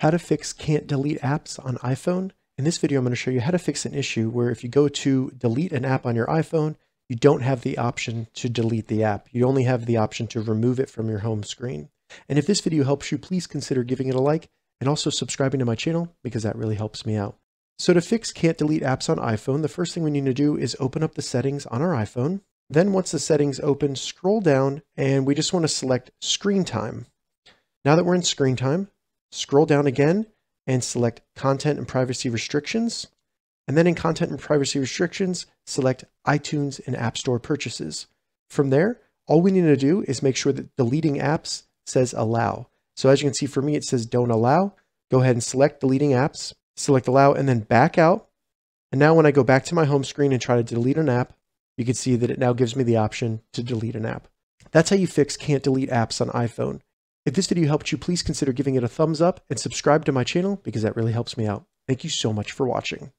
How to fix can't delete apps on iPhone. In this video, I'm going to show you how to fix an issue where if you go to delete an app on your iPhone, you don't have the option to delete the app. You only have the option to remove it from your home screen. And if this video helps you, please consider giving it a like and also subscribing to my channel because that really helps me out. So to fix can't delete apps on iPhone, the first thing we need to do is open up the settings on our iPhone. Then once the settings open, scroll down and we just want to select screen time. Now that we're in screen time, scroll down again and select Content and Privacy Restrictions. And then in Content and Privacy Restrictions, select iTunes and App Store purchases. From there, all we need to do is make sure that deleting apps says allow. So as you can see for me, it says don't allow. Go ahead and select deleting apps, select allow, and then back out. And now when I go back to my home screen and try to delete an app, you can see that it now gives me the option to delete an app. That's how you fix can't delete apps on iPhone. If this video helped you, please consider giving it a thumbs up and subscribe to my channel because that really helps me out. Thank you so much for watching.